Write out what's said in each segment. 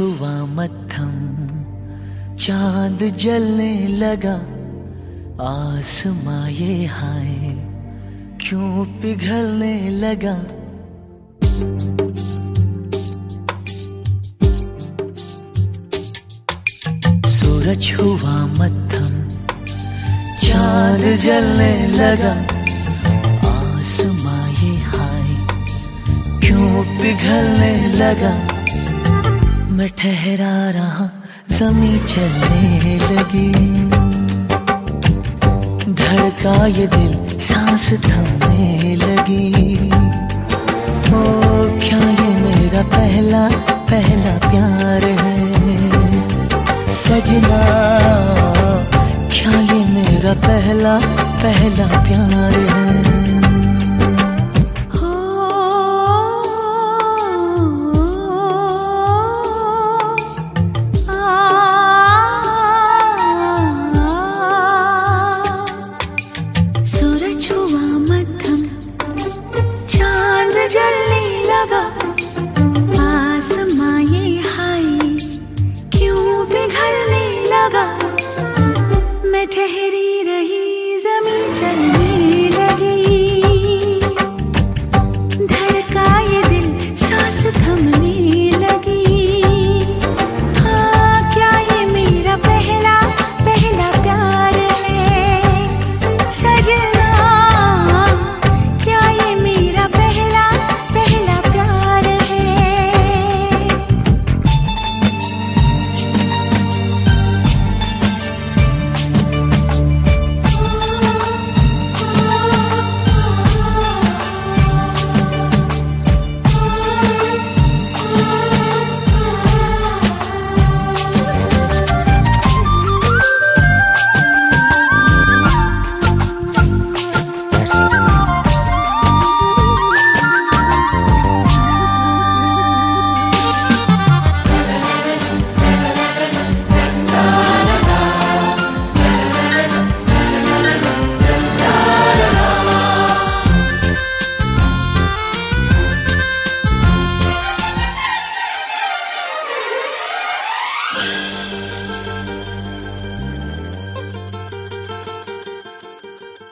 हुआ मत्थम चाँद जलने लगा, आसमां ये हाय, क्यों पिघलने लगा? सूरज हुआ मत्थम चाँद जलने लगा, आसमां ये हाय, क्यों पिघलने लगा? मैं ठहरा रहा जमी चलने लगी। धड़का ये दिल, सांस थमने लगी। ओ, क्या ये मेरा पहला पहला प्यार है? सजना, क्या ये मेरा पहला पहला प्यार है? Angel.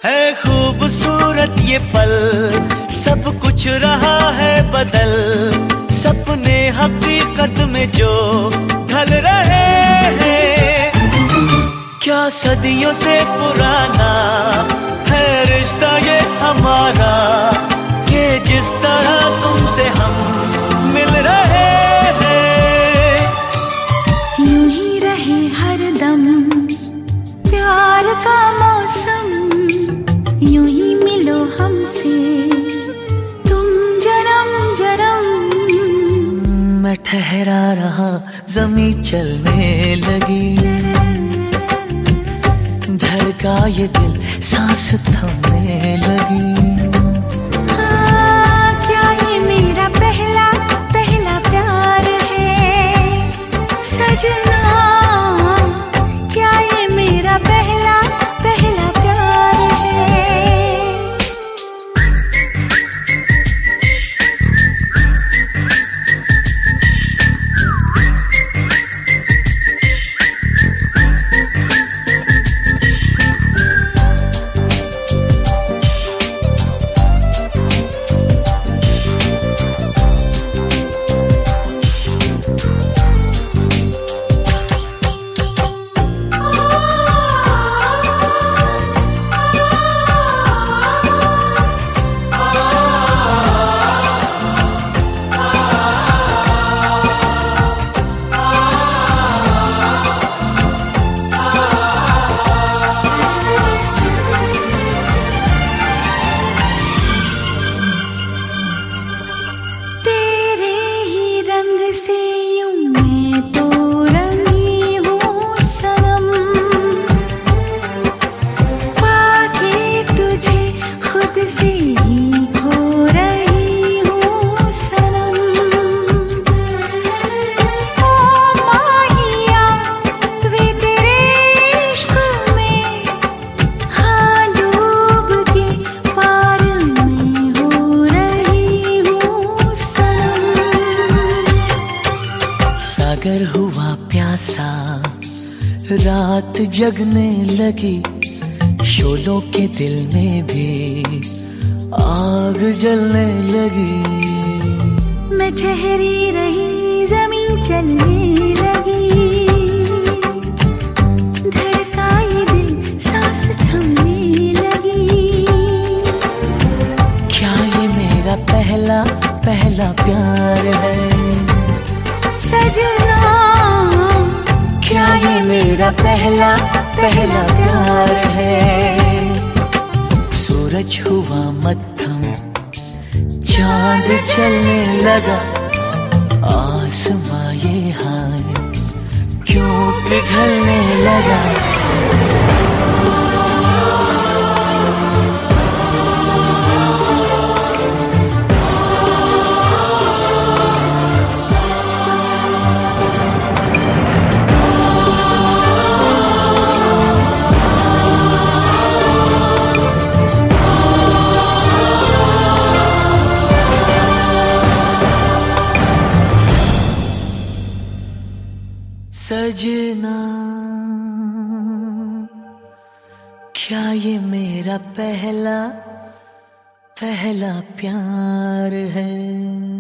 है खूबसूरत ये पल, सब कुछ रहा है बदल। सपने हकीकत में जो ढल रहे हैं। क्या सदियों से पुराना है रिश्ता ये हमारा? के जिस तरह तुमसे हम ठहरा रहा जमी चलने लगी। धड़का ये दिल सांस थमने लगी। रात जगने लगी शोलों के दिल में भी आग जलने लगी। मैं ठहरी रही जमी चलने लगी। धड़काई दिल सांस थमने लगी। क्या ये मेरा पहला पहला प्यार है? सजना। क्या ये मेरा पहला पहला प्यार है? सूरज हुआ मत्थम चाँद चलने लगा। आसमां ये क्यों पिघलने लगा? क्या ये मेरा पहला पहला प्यार है?